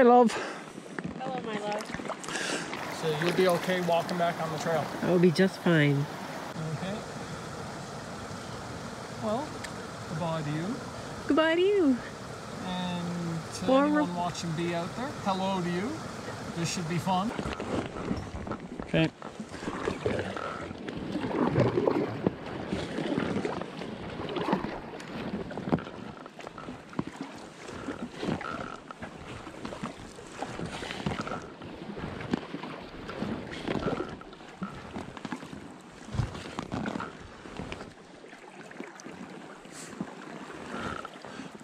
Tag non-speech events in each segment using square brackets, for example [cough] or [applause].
Hey, love. Hello, my love. So you'll be okay walking back on the trail. I will be just fine. Okay. Well, goodbye to you. Goodbye to you. And to Former- anyone watching be out there, hello to you. This should be fun. Okay.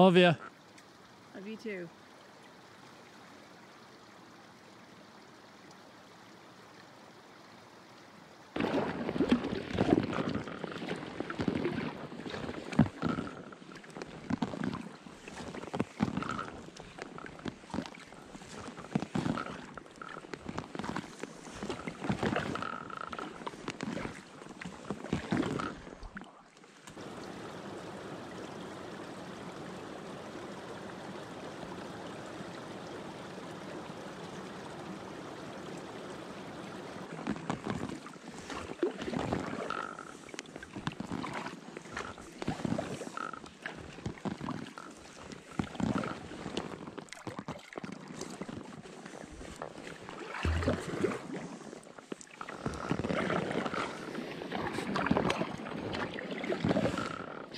Love you. Love you too.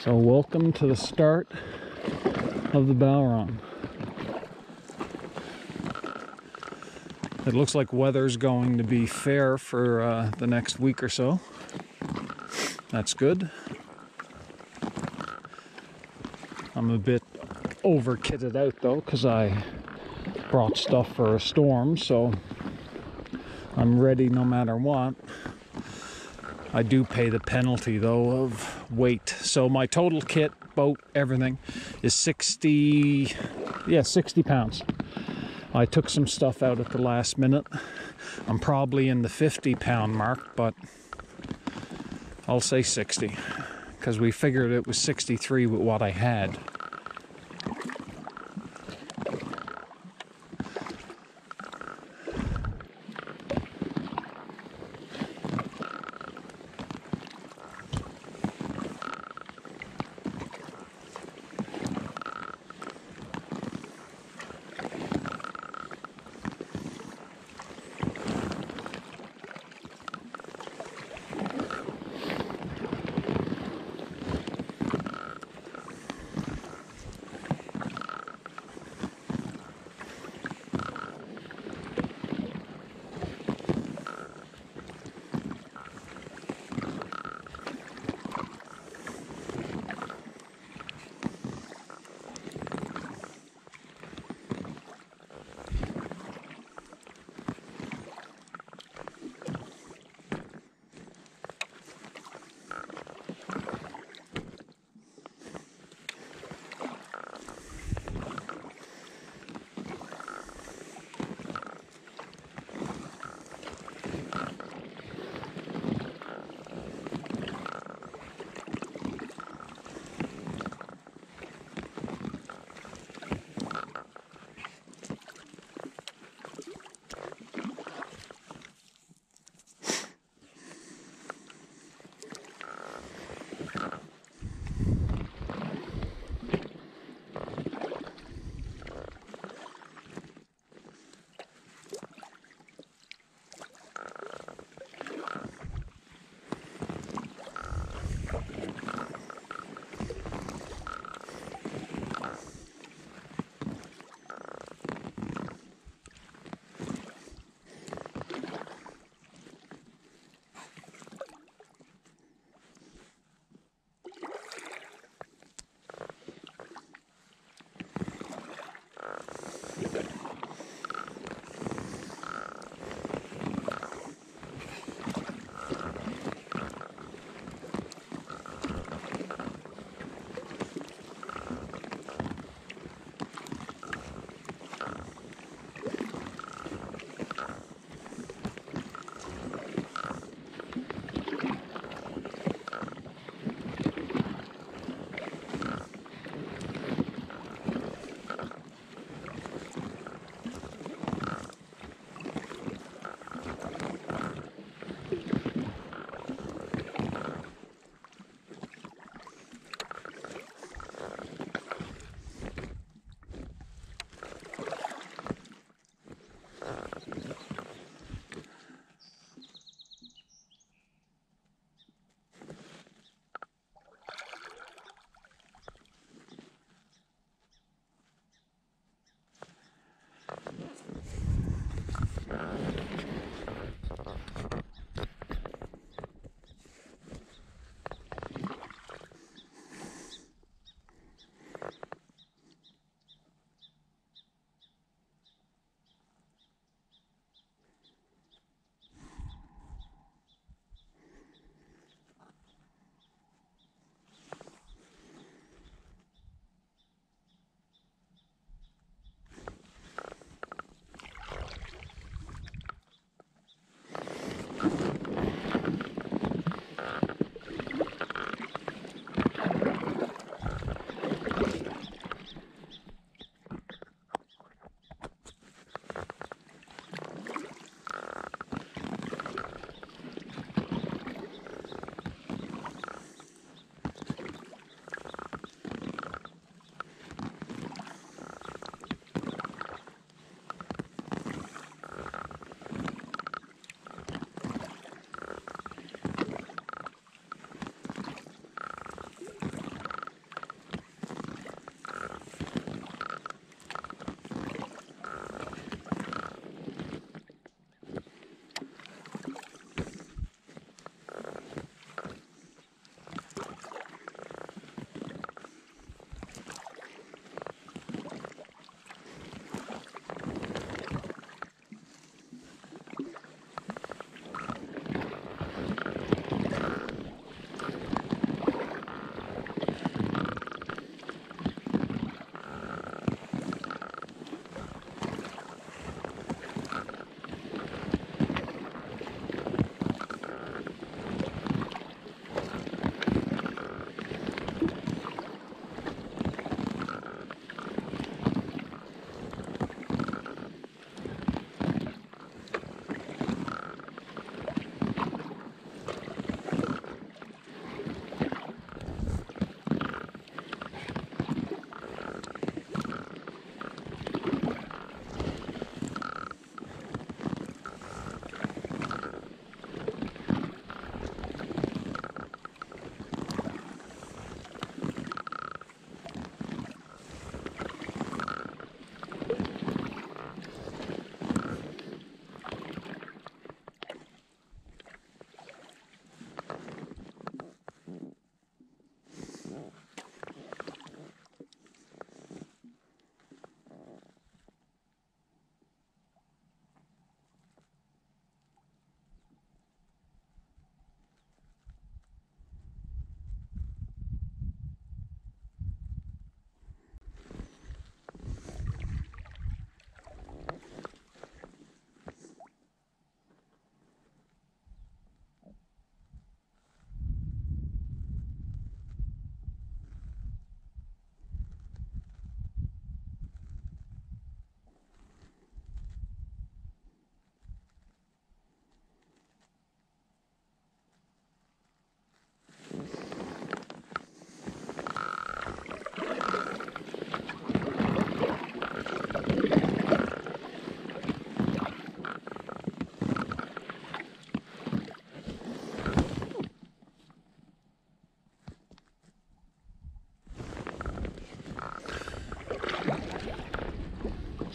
So welcome to the start of the Bowron. It looks like weather's going to be fair for uh, the next week or so. That's good. I'm a bit over kitted out though because I brought stuff for a storm, so I'm ready no matter what. I do pay the penalty though of weight. So my total kit, boat, everything is 60 yeah, 60 pounds. I took some stuff out at the last minute. I'm probably in the 50 pound mark, but I'll say 60 because we figured it was 63 with what I had.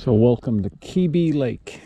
So, welcome to Kibbe Lake.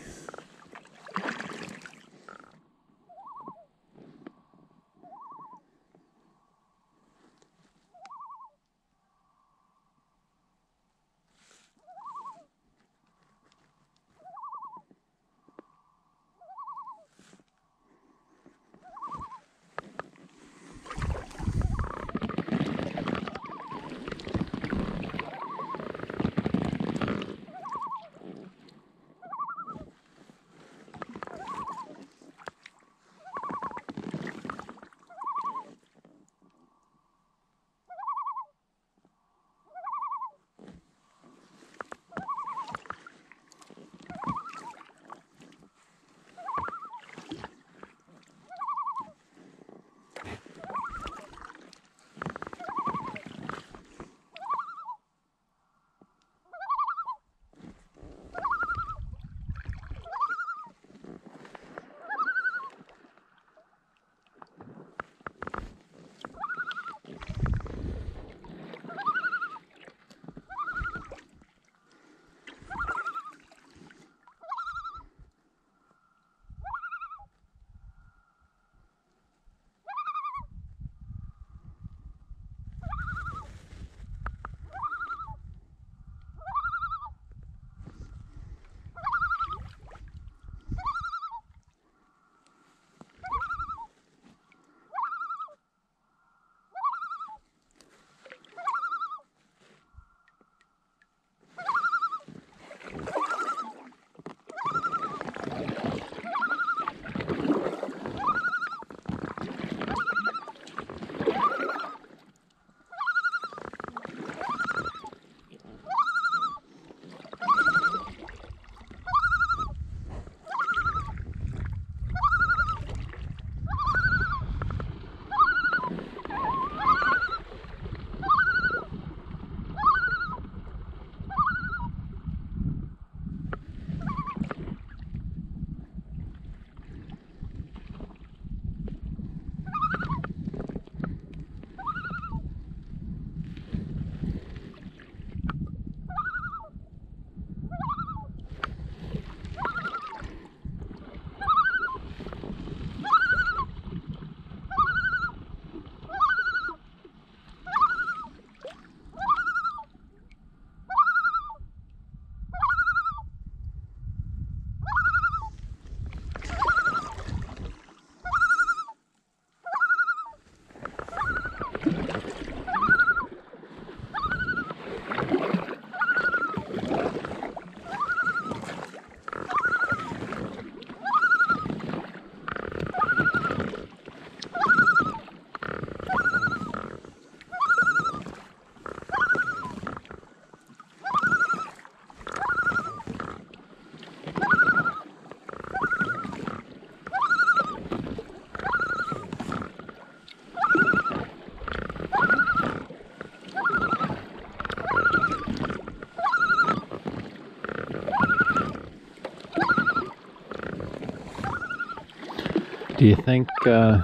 Do you think uh,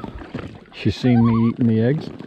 she's seen me eating the eggs?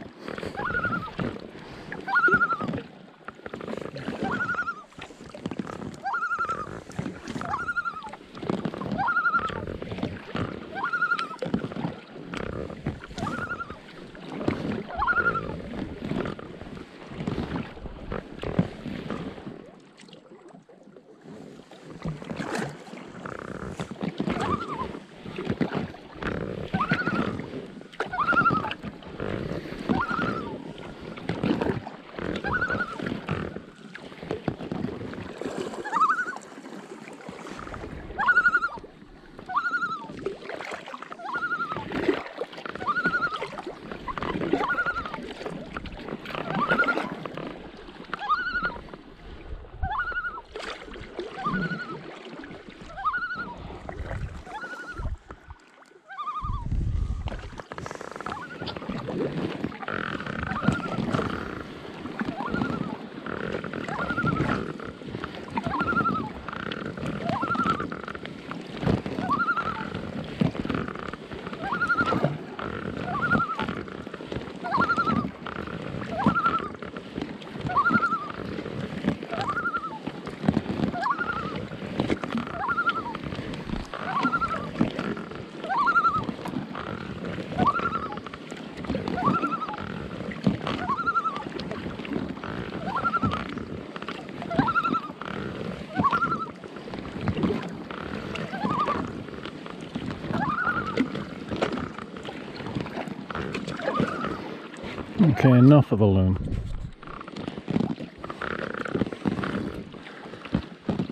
Okay, enough of the loon.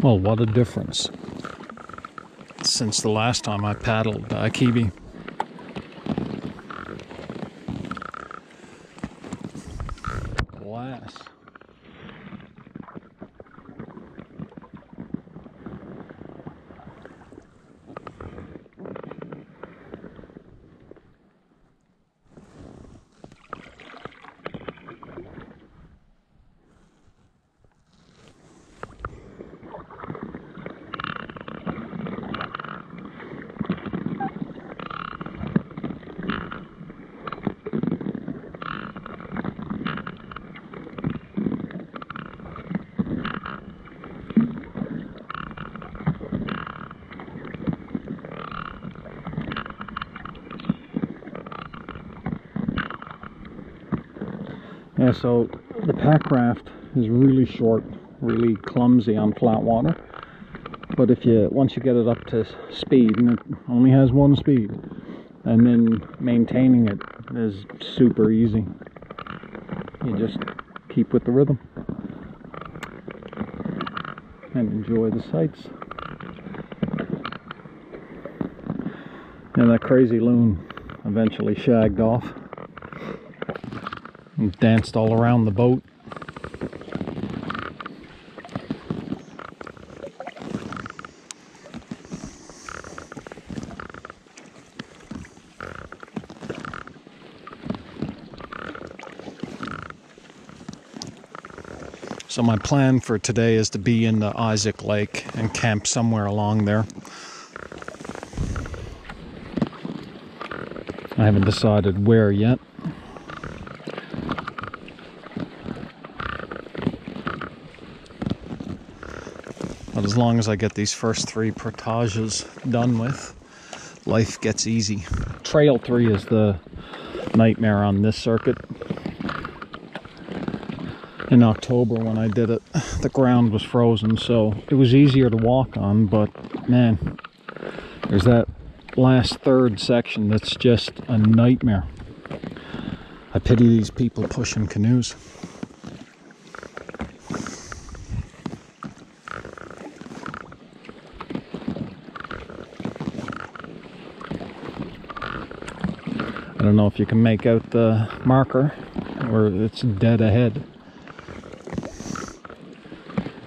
Well, what a difference since the last time I paddled uh, Kibbe. Glass. Yeah, so the pack raft is really short, really clumsy on flat water. But if you once you get it up to speed, and it only has one speed, and then maintaining it is super easy. You just keep with the rhythm and enjoy the sights. And that crazy loon eventually shagged off danced all around the boat. So my plan for today is to be in the Isaac Lake and camp somewhere along there. I haven't decided where yet. As long as I get these first three portages done with, life gets easy. Trail 3 is the nightmare on this circuit. In October when I did it, the ground was frozen, so it was easier to walk on, but man, there's that last third section that's just a nightmare. I pity these people pushing canoes. Don't know if you can make out the marker or it's dead ahead.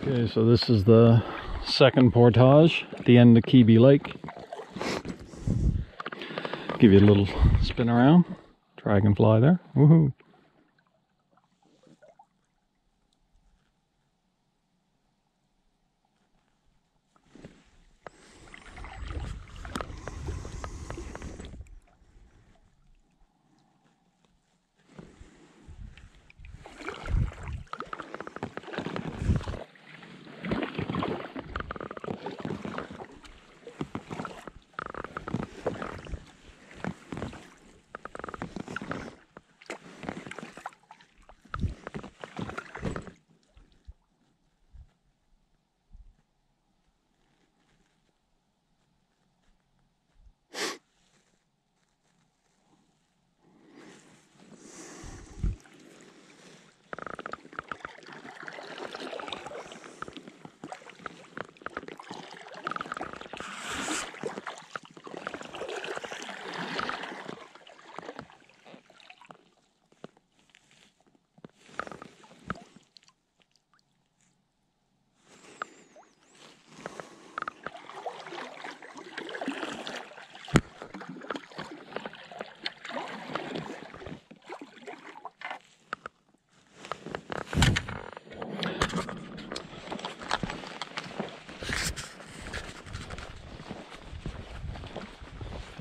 Okay, so this is the second portage at the end of Kibbe Lake. Give you a little spin around. Dragonfly there. Woohoo.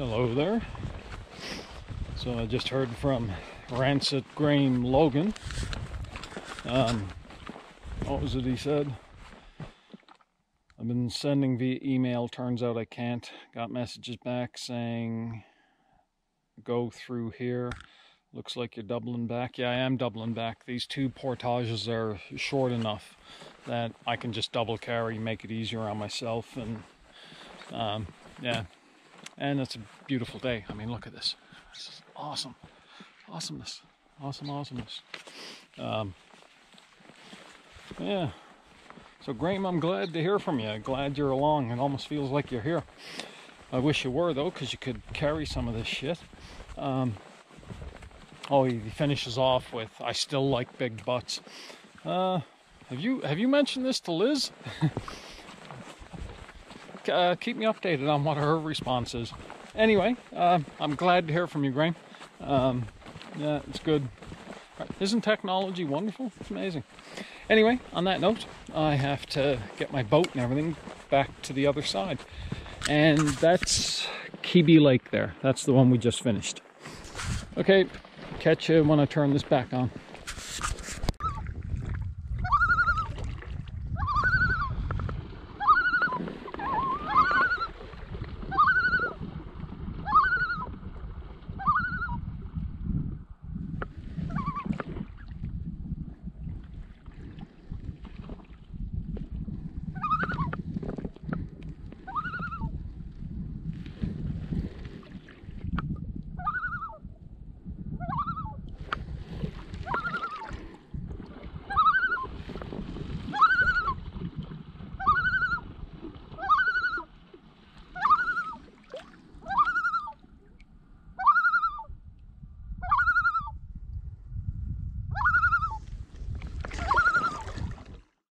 Hello there. So I just heard from Rancid Graham Logan. Um, what was it he said? I've been sending via email. Turns out I can't. Got messages back saying go through here. Looks like you're doubling back. Yeah, I am doubling back. These two portages are short enough that I can just double carry, make it easier on myself, and um, yeah, and it's a beautiful day. I mean, look at this. This is awesome. Awesomeness. Awesome, awesomeness. Um, yeah. So, Graham, I'm glad to hear from you. Glad you're along. It almost feels like you're here. I wish you were, though, because you could carry some of this shit. Um, oh, he finishes off with, I still like big butts. Uh, have you have you mentioned this to Liz? [laughs] uh, keep me updated on what her response is. Anyway, uh, I'm glad to hear from you, Graham. Um, yeah, it's good. Isn't technology wonderful? It's amazing. Anyway, on that note, I have to get my boat and everything back to the other side. And that's Kibbe Lake there. That's the one we just finished. Okay, catch you when I turn this back on.